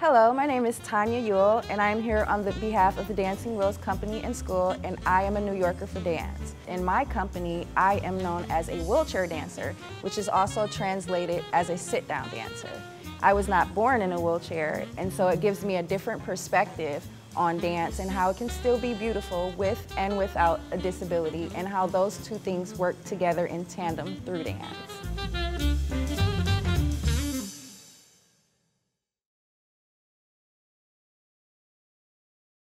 Hello, my name is Tanya Ewell, and I am here on the behalf of the Dancing Rose Company and School, and I am a New Yorker for dance. In my company, I am known as a wheelchair dancer, which is also translated as a sit-down dancer. I was not born in a wheelchair, and so it gives me a different perspective on dance and how it can still be beautiful with and without a disability, and how those two things work together in tandem through dance.